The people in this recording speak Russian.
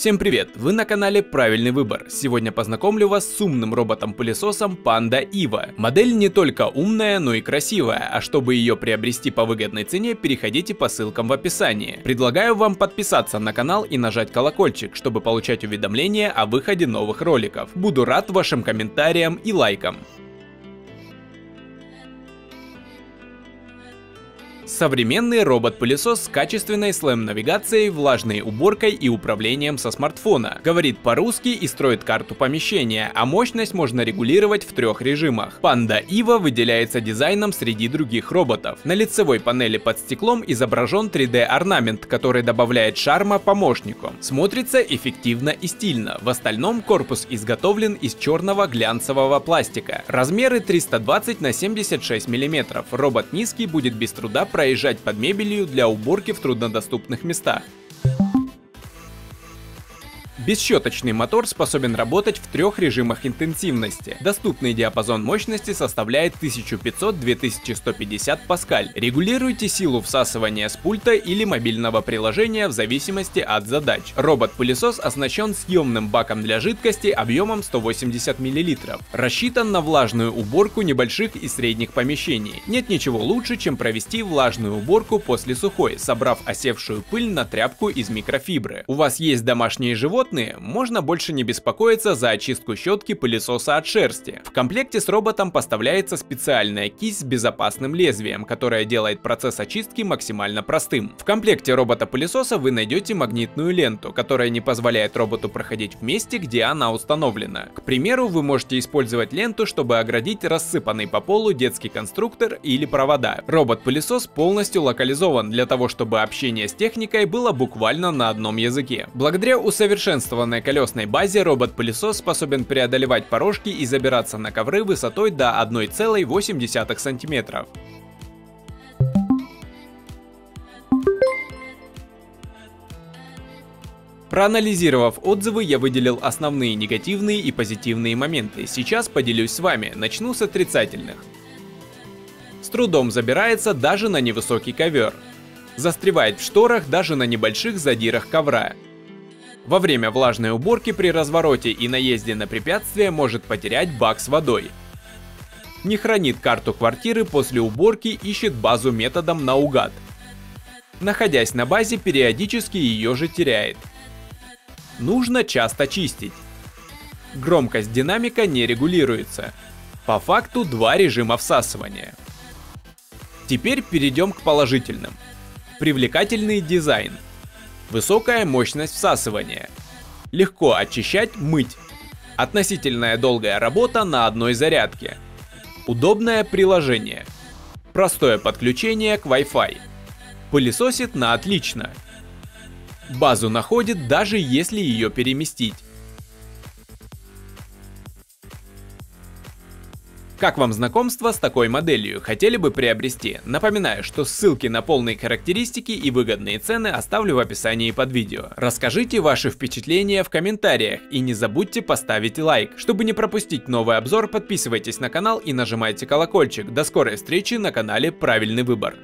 Всем привет! Вы на канале Правильный Выбор. Сегодня познакомлю вас с умным роботом-пылесосом Panda Eva. Модель не только умная, но и красивая, а чтобы ее приобрести по выгодной цене, переходите по ссылкам в описании. Предлагаю вам подписаться на канал и нажать колокольчик, чтобы получать уведомления о выходе новых роликов. Буду рад вашим комментариям и лайкам. Современный робот-пылесос с качественной слэм-навигацией, влажной уборкой и управлением со смартфона. Говорит по-русски и строит карту помещения, а мощность можно регулировать в трех режимах. Panda Eva выделяется дизайном среди других роботов. На лицевой панели под стеклом изображен 3D-орнамент, который добавляет шарма помощнику. Смотрится эффективно и стильно. В остальном корпус изготовлен из черного глянцевого пластика. Размеры 320 на 76 мм. Робот низкий будет без труда проезжать под мебелью для уборки в труднодоступных местах. Бесщеточный мотор способен работать в трех режимах интенсивности. Доступный диапазон мощности составляет 1500-2150 паскаль. Регулируйте силу всасывания с пульта или мобильного приложения в зависимости от задач. Робот-пылесос оснащен съемным баком для жидкости объемом 180 мл. Рассчитан на влажную уборку небольших и средних помещений. Нет ничего лучше, чем провести влажную уборку после сухой, собрав осевшую пыль на тряпку из микрофибры. У вас есть домашние животные, животные, можно больше не беспокоиться за очистку щетки пылесоса от шерсти. В комплекте с роботом поставляется специальная кисть с безопасным лезвием, которая делает процесс очистки максимально простым. В комплекте робота-пылесоса вы найдете магнитную ленту, которая не позволяет роботу проходить в месте, где она установлена. К примеру, вы можете использовать ленту, чтобы оградить рассыпанный по полу детский конструктор или провода. Робот-пылесос полностью локализован для того, чтобы общение с техникой было буквально на одном языке. Благодаря усовершенствованию усовершенствованной колесной базе робот-пылесос способен преодолевать порожки и забираться на ковры высотой до 1,8 см. Проанализировав отзывы, я выделил основные негативные и позитивные моменты. Сейчас поделюсь с вами, начну с отрицательных. С трудом забирается даже на невысокий ковер. Застревает в шторах даже на небольших задирах ковра. Во время влажной уборки при развороте и наезде на препятствие может потерять бак с водой. Не хранит карту квартиры после уборки, ищет базу методом наугад. Находясь на базе, периодически ее же теряет. Нужно часто чистить. Громкость динамика не регулируется. По факту два режима всасывания. Теперь перейдем к положительным. Привлекательный дизайн – Высокая мощность всасывания. Легко очищать, мыть. Относительная долгая работа на одной зарядке. Удобное приложение. Простое подключение к Wi-Fi. Пылесосит на отлично. Базу находит даже если ее переместить. Как вам знакомство с такой моделью? Хотели бы приобрести? Напоминаю, что ссылки на полные характеристики и выгодные цены оставлю в описании под видео. Расскажите ваши впечатления в комментариях и не забудьте поставить лайк. Чтобы не пропустить новый обзор, подписывайтесь на канал и нажимайте колокольчик. До скорой встречи на канале Правильный Выбор.